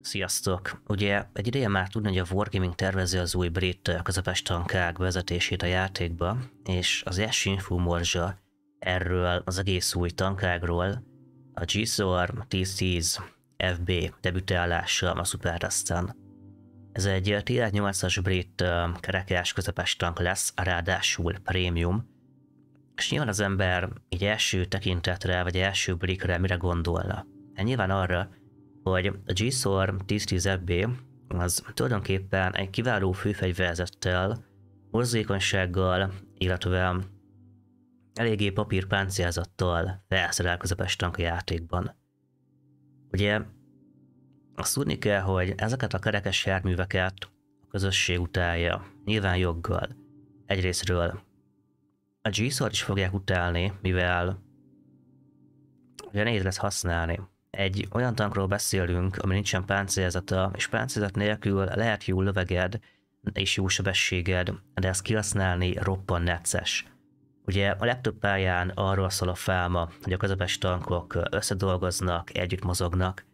Sziasztok! Ugye egy ideje már tudni, hogy a Wargaming tervezi az új brit közepes tankák vezetését a játékba, és az első infomorzsa erről az egész új tankágról a G-Swarm 1010 FB debütálása a Supertestan. Ez egy TR-8-as brit kerekes közepes tank lesz, ráadásul prémium, és nyilván az ember egy első tekintetre, vagy első blikre mire gondolna? Hát nyilván arra, hogy a G-Swarm 1010 FB az tulajdonképpen egy kiváló főfegyverzettel, morzékonysággal, illetve eléggé papírpáncélzattal felszerel közepes tank a játékban. Ugye azt tudni kell, hogy ezeket a kerekes járműveket a közösség utálja, nyilván joggal. Egyrésztről a g is fogják utálni, mivel ugye nehéz lesz használni. Egy olyan tankról beszélünk, ami nincsen páncélzata, és páncélzat nélkül lehet jó löveged és jó sebességed, de ezt kihasználni roppan necces. Ugye a legtöbb pályán arról szól a fáma, hogy a közepes tankok összedolgoznak, együtt mozognak,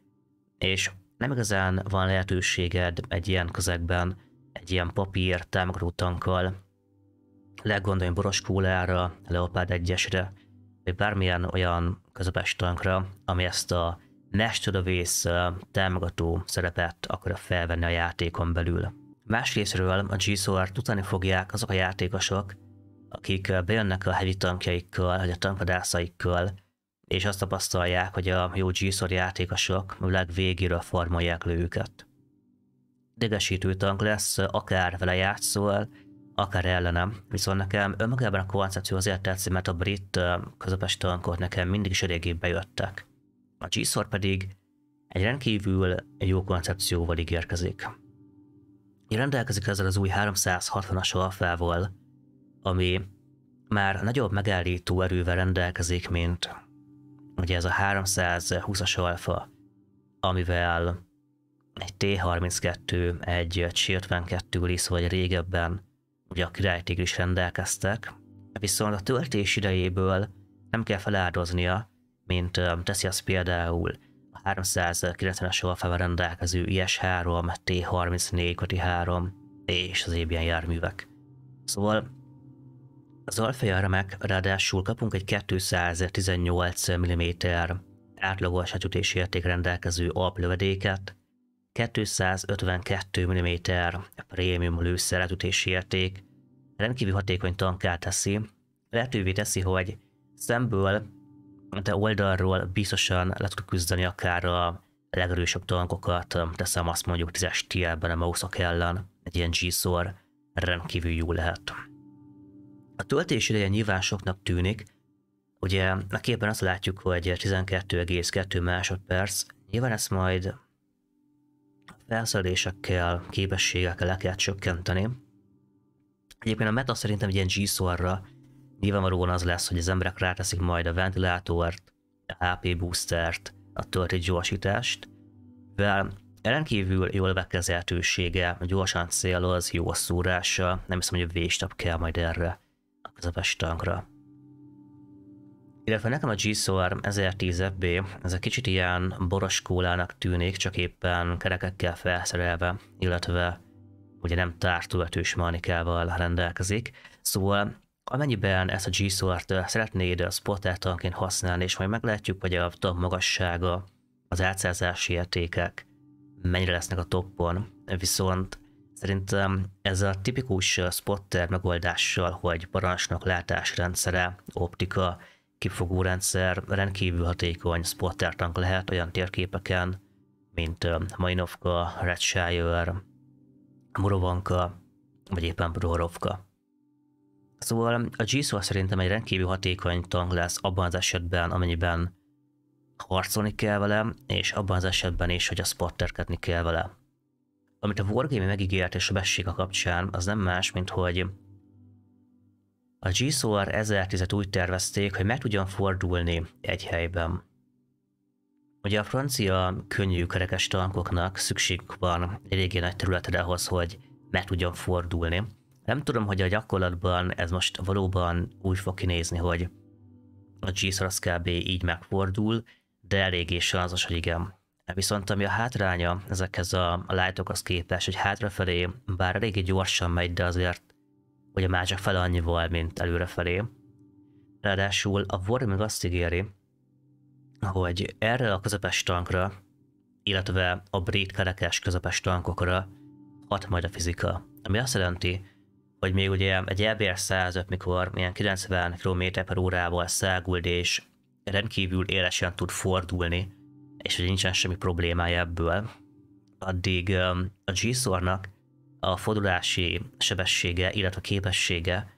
és nem igazán van lehetőséged egy ilyen közegben, egy ilyen papír támogató tankkal, lehet gondolni Boroskólára, Leopard 1-esre, vagy bármilyen olyan közepes tankra, ami ezt a mesterövész támogató szerepet akarja felvenni a játékon belül. Másrésztről a g tudani fogják azok a játékosok, akik bejönnek a heavy tankjaikkal, vagy a tankvadászaikkal, és azt tapasztalják, hogy a jó g játékosok világ végéről formolják le őket. Idegesítő tank lesz, akár vele játszol, akár ellenem, viszont nekem önmagában a koncepció azért tetszik, mert a brit közepes tankok nekem mindig is eléggé bejöttek. A g pedig egy rendkívül jó koncepcióval ígérkezik. Rendelkezik ezzel az új 360-as alfával, ami már nagyobb megállító erővel rendelkezik, mint ugye ez a 320-as alfa, amivel egy T-32, egy Shield 2 Lisz vagy régebben ugye a királytig is rendelkeztek, viszont a töltés idejéből nem kell feláldoznia, mint teszi azt például a 390-es alfával rendelkező IS-3, T-34, Kati 3 és az ébien járművek. Szóval az alfajáramek ráadásul kapunk egy 218 mm átlagos átütési érték rendelkező alplövedéket, 252 mm prémium lőszer átütési érték, rendkívül hatékony tanká teszi, lehetővé teszi, hogy szemből, de oldalról biztosan le tud küzdeni akár a legerősebb tankokat, teszem azt mondjuk 10-es tielben a mouse ellen, egy ilyen g rendkívül jó lehet. A töltés ideje nyilván soknak tűnik, ugye a képen azt látjuk, hogy 12,2 másodperc, nyilván ezt majd felszerelésekkel, képességekkel le kell csökkenteni. Egyébként a meta szerintem egy ilyen G-szorra nyilvánvalóan az lesz, hogy az emberek ráteszik majd a ventilátort, a HP boostert, a töltés gyorsítást, mivel rendkívül jól bekezeltősége, gyorsan céloz, jó szúrása, nem hiszem, hogy a véstab kell majd erre a közepes tankra. Illetve nekem a G-Swarm 1010 FB, ez egy kicsit ilyen boroskólának tűnik, csak éppen kerekekkel felszerelve, illetve ugye nem tártulatős manikával rendelkezik. Szóval amennyiben ezt a g t szeretnéd a spotter tankként használni, és majd meglátjuk, hogy a top magassága, az átszázási értékek mennyire lesznek a toppon, viszont Szerintem ez a tipikus spotter megoldással, hogy parancsnok látásrendszere, optika, kifogó rendszer rendkívül hatékony spotter lehet olyan térképeken, mint Mainovka, Redshire, Murovanka, vagy éppen Brorovka. Szóval a g szerintem egy rendkívül hatékony tank lesz abban az esetben, amennyiben harcolni kell vele, és abban az esetben is, hogy a spotterkedni kell vele. Amit a Wargame megígért és a kapcsán, az nem más, mint hogy a G-SOAR 1010-et úgy tervezték, hogy meg tudjon fordulni egy helyben. Ugye a francia könnyű kerekes tankoknak szükségük van eléggé nagy területre ahhoz, hogy meg tudjon fordulni. Nem tudom, hogy a gyakorlatban ez most valóban úgy fog kinézni, hogy a g kb. így megfordul, de eléggé sanszos, hogy igen. Viszont ami a hátránya ezekhez a lightokhoz képest, hogy hátrafelé, bár eléggé gyorsan megy, de azért ugye már csak fel annyival, mint előrefelé. Ráadásul a Warhammer azt ígéri, hogy erre a közepes tankra, illetve a brit kerekes közepes tankokra hat majd a fizika. Ami azt jelenti, hogy még ugye egy EBR 105, mikor ilyen 90 km per órával száguld és rendkívül élesen tud fordulni, és hogy nincsen semmi problémája ebből, addig um, a g a fordulási sebessége, illetve képessége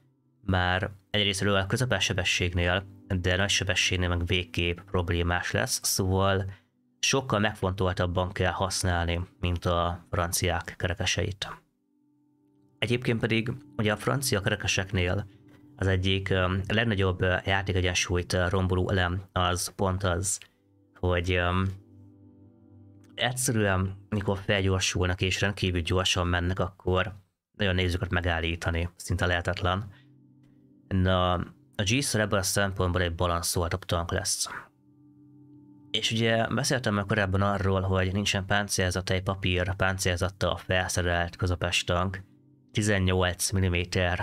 már egyrésztről a közepes sebességnél, de nagy sebességnél meg végképp problémás lesz, szóval sokkal megfontoltabban kell használni, mint a franciák kerekeseit. Egyébként pedig ugye a francia kerekeseknél az egyik legnagyobb játékegyensúlyt romboló elem az pont az, hogy egyszerűen, mikor felgyorsulnak és rendkívül gyorsan mennek, akkor nagyon nehéz őket megállítani, szinte lehetetlen. Na, a g ebből a szempontból egy balanszoltabb tank lesz. És ugye beszéltem már korábban arról, hogy nincsen páncélzata egy papír páncélzattal felszerelt közepes tank, 18 mm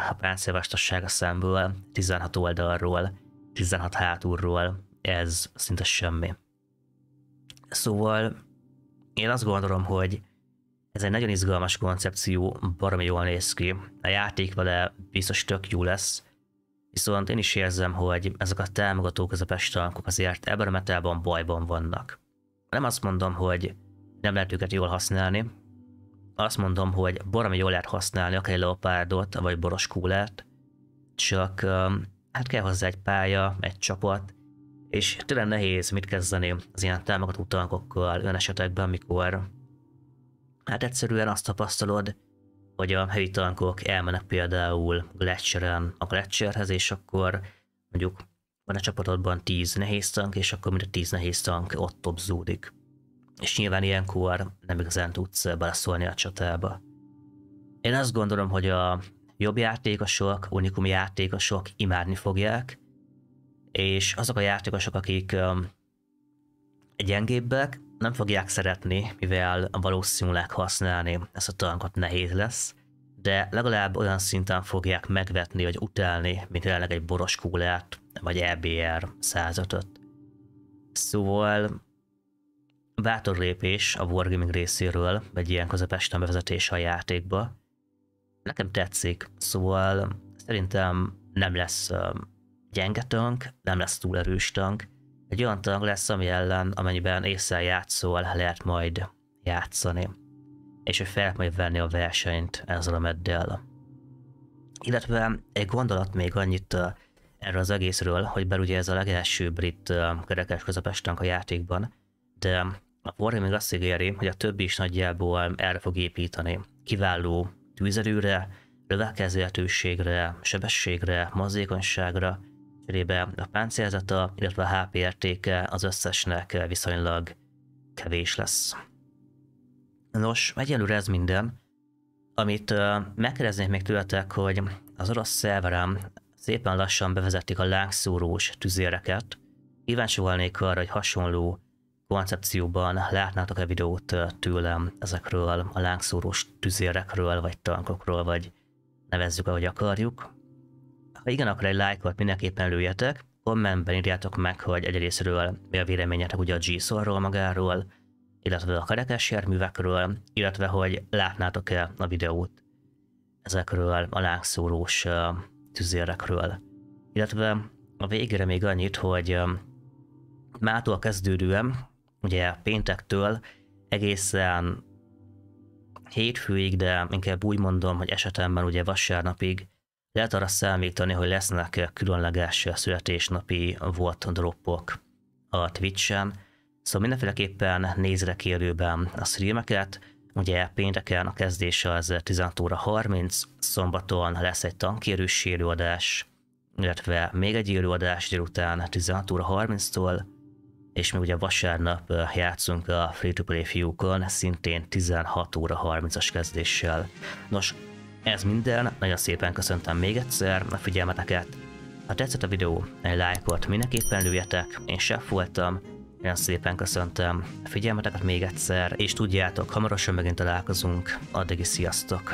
a páncélvastagsága szemből, 16 oldalról, 16 hátulról, ez szinte semmi. Szóval én azt gondolom, hogy ez egy nagyon izgalmas koncepció, baromi jól néz ki. A játék vele biztos tök jó lesz, viszont én is érzem, hogy ezek a támogató közepes tankok azért ebben a metalban bajban vannak. Nem azt mondom, hogy nem lehet őket jól használni, azt mondom, hogy baromi jól lehet használni akár egy leopárdot, vagy boros kúlát, csak hát kell hozzá egy pálya, egy csapat, és tényleg nehéz mit kezdeni az ilyen támogató tankokkal olyan esetekben, amikor hát egyszerűen azt tapasztalod, hogy a helyi tankok elmennek például Gletscheren a Gletscherhez, és akkor mondjuk van a csapatodban 10 nehéz tank, és akkor mind a 10 nehéz tank ott topzódik. És nyilván ilyenkor nem igazán tudsz beleszólni a csatába. Én azt gondolom, hogy a jobb játékosok, unikum játékosok imádni fogják, és azok a játékosok, akik gyengébbek, nem fogják szeretni, mivel valószínűleg használni ezt a tankot nehéz lesz, de legalább olyan szinten fogják megvetni vagy utálni, mint jelenleg egy boros kúlát, vagy EBR 105-öt. Szóval bátor lépés a Wargaming részéről, egy ilyen közepesten bevezetése a játékba. Nekem tetszik, szóval szerintem nem lesz gyenge tank, nem lesz túl erős tank. Egy olyan tank lesz, ami ellen, amennyiben észre játszol, lehet majd játszani. És hogy fel majd venni a versenyt ezzel a meddel. Illetve egy gondolat még annyit uh, erről az egészről, hogy bár ugye ez a legelső brit uh, kerekes közepes tank a játékban, de a Warhammer azt ígéri, hogy a többi is nagyjából erre fog építeni. Kiváló tűzerőre, lövelkezhetőségre, sebességre, mozékonyságra, Cserébe a páncélzata, illetve a HP értéke az összesnek viszonylag kevés lesz. Nos, egyelőre ez minden. Amit megkérdeznék még tőletek, hogy az orosz szerverem szépen lassan bevezetik a lángszórós tüzéreket. Kíváncsi volnék arra, hogy hasonló koncepcióban látnátok-e videót tőlem ezekről a lángszórós tüzérekről, vagy tankokról, vagy nevezzük, ahogy akarjuk. Ha igen, akkor egy lájkot mindenképpen lőjetek, kommentben írjátok meg, hogy egyrésztről mi a véleményetek ugye a G-szorról magáról, illetve a kerekes járművekről, illetve hogy látnátok-e a videót ezekről a lágszórós tüzérekről. Illetve a végére még annyit, hogy mától kezdődően, ugye péntektől egészen hétfőig, de inkább úgy mondom, hogy esetemben ugye vasárnapig lehet arra számítani, hogy lesznek különleges születésnapi volt droppok a Twitch-en, szóval mindenféleképpen nézzetek élőben a streameket, Ugye pénteken a kezdés az 16 óra 30, szombaton lesz egy tankérős élőadás, illetve még egy élőadás délután 16 óra 30-tól, és mi ugye vasárnap játszunk a Free-to-Play fiúkon, szintén 16 óra 30-as kezdéssel. Nos, ez minden, nagyon szépen köszöntem még egyszer a figyelmeteket. Ha tetszett a videó, egy lájkot mindenképpen lőjetek, én Chef voltam, Én szépen köszöntöm a figyelmeteket még egyszer, és tudjátok, hamarosan megint találkozunk. Addigi sziasztok!